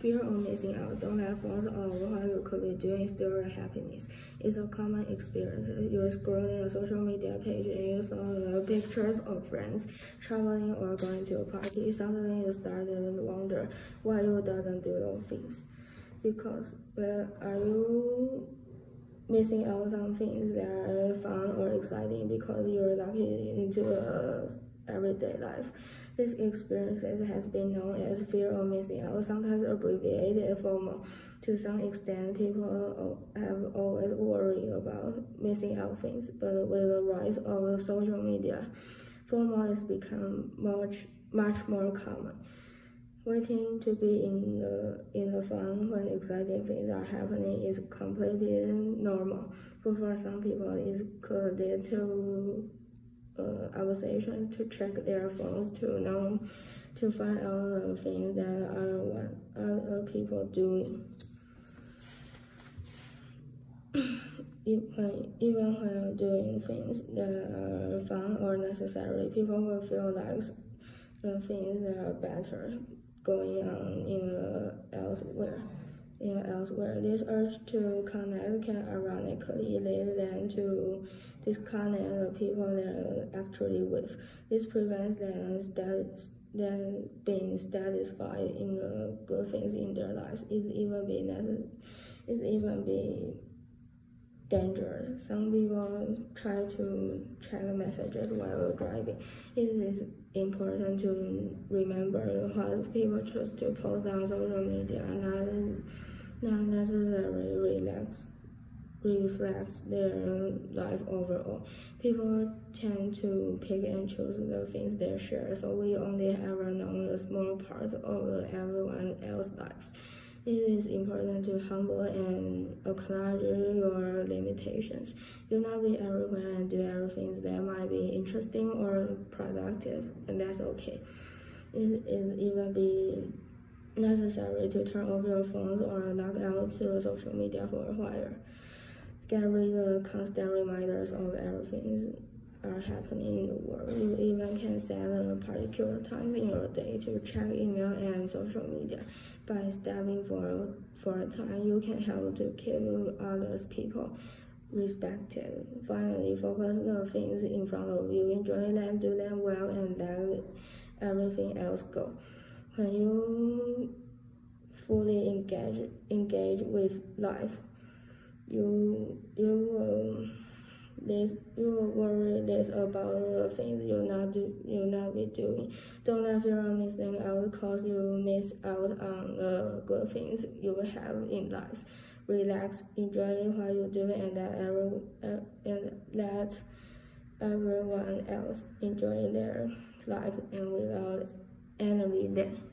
Fear of missing out. Don't let thoughts of what you could be doing your happiness. It's a common experience. You're scrolling a social media page and you saw pictures of friends traveling or going to a party. Suddenly you start to wonder why you doesn't do those things. Because well, are you missing out on things that are fun or exciting because you're lucky into a everyday life. This experience has been known as fear of missing out, sometimes abbreviated FOMO. To some extent, people have always worried about missing out things, but with the rise of social media, FOMO has become much much more common. Waiting to be in the in the fun when exciting things are happening is completely normal. But for some people, it could lead to uh, conversations to check their phones to know to find out the things that are what other people doing. even, even when doing things that are fun or necessary, people will feel like the things that are better going on in uh, elsewhere. In elsewhere, this urge to connect can ironically lead them to disconnect the people they're actually with. This prevents them them being satisfied in the good things in their lives. It's even be. It's even be dangerous. Some people try to check messages while driving. It is important to remember what people choose to post on social media not, not necessarily relax reflects their life overall. People tend to pick and choose the things they share, so we only ever know a small part of everyone else's lives. It is important to humble and acknowledge your limitations. Do not be everywhere and do everything that might be interesting or productive, and that's okay. It is even be necessary to turn off your phones or log out to social media for a while. Get rid of constant reminders of everything are happening in the world. You even can set a particular times in your day to check email and social media. By stepping for, for a time, you can help to keep others people respected. Finally, focus the things in front of you. Enjoy them, do them well, and let everything else go. When you fully engage engage with life, you you will this you will worry less about the things you not do you not be doing. Don't let fear of missing out cause you miss out on the good things you will have in life. Relax, enjoy what you do, and let every, uh, and let everyone else enjoy their life and without envy them.